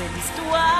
C'est l'histoire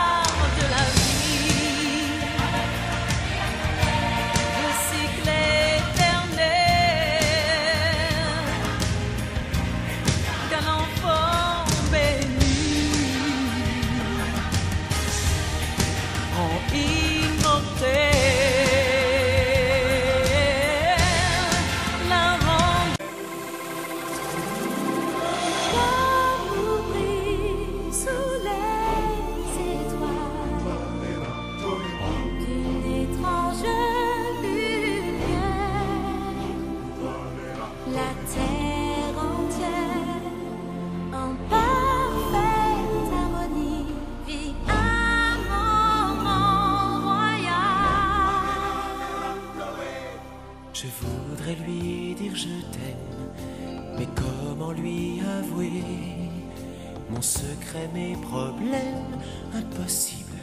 Mon secret, mes problèmes, impossible,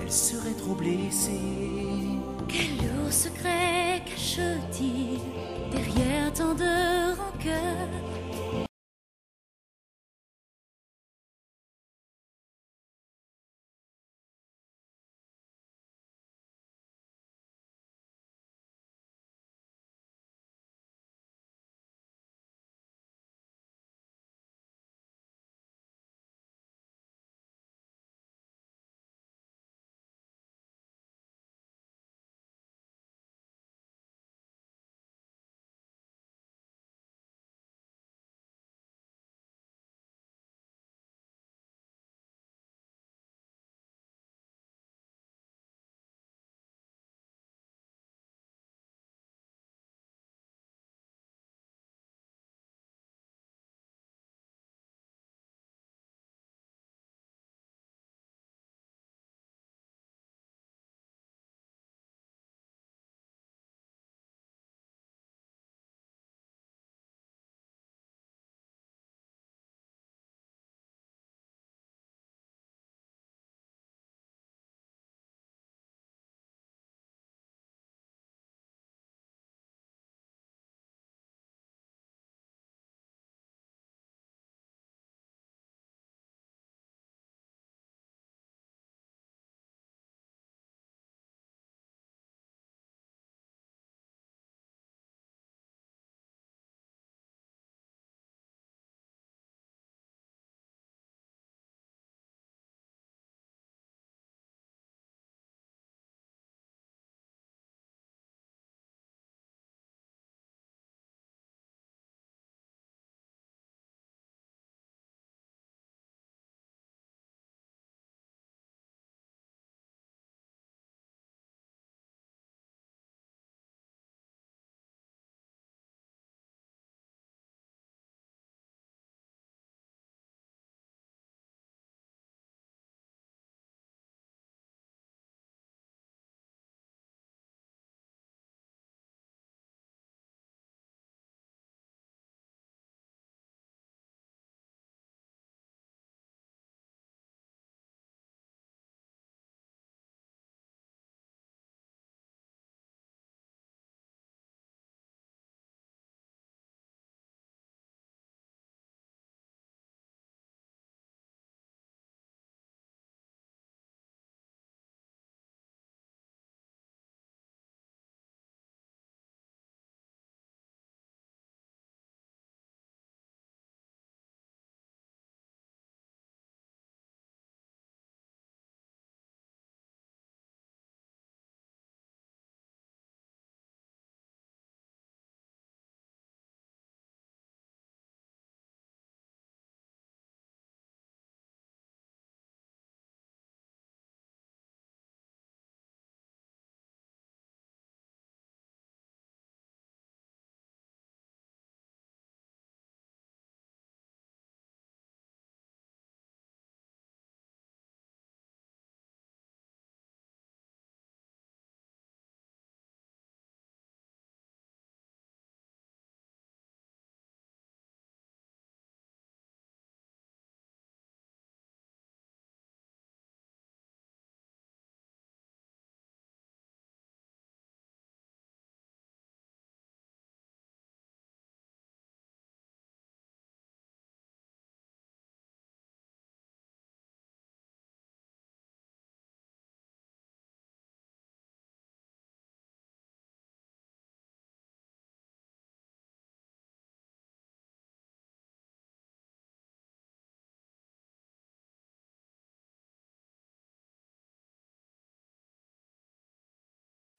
elle serait trop blessée. Quel lourd secret cache-t-il derrière tant de rancœur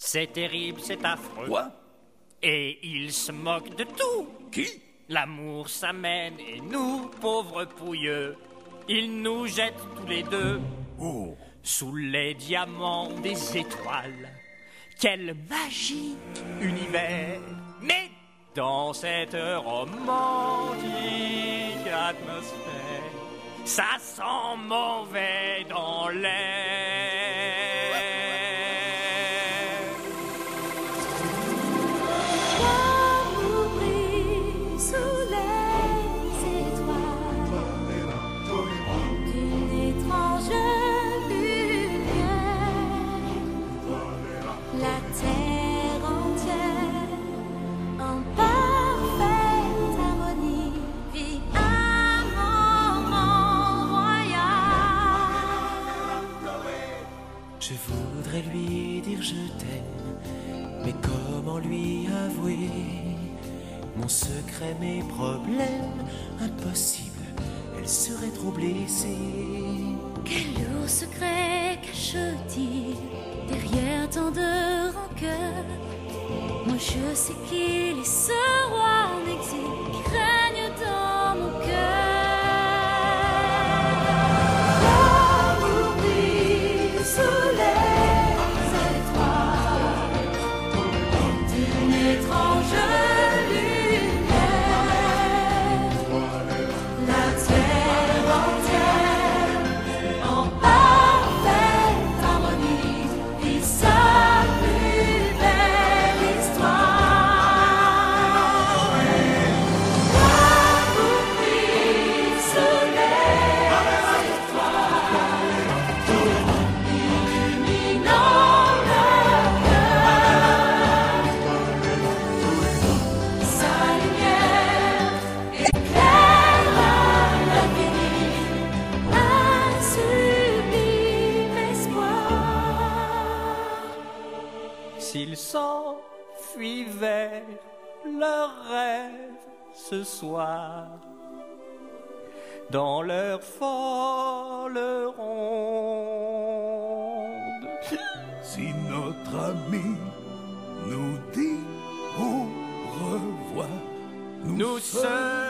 C'est terrible, c'est affreux. Quoi? Et il se moque de tout. Qui? L'amour s'amène et nous, pauvres pouilleux, il nous jette tous les deux Oh sous les diamants des étoiles. Quelle magie univers Mais dans cette romantique atmosphère, ça sent mauvais dans l'air. Mon secret, mes problèmes Impossible, elle serait trop blessée. Quel lourd secret cache-t-il derrière tant de rancœur Moi je sais qu'il est ce roi en exil s'enfuient vers leur rêve ce soir, dans leur folle ronde. Si notre ami nous dit au revoir, nous, Nous serons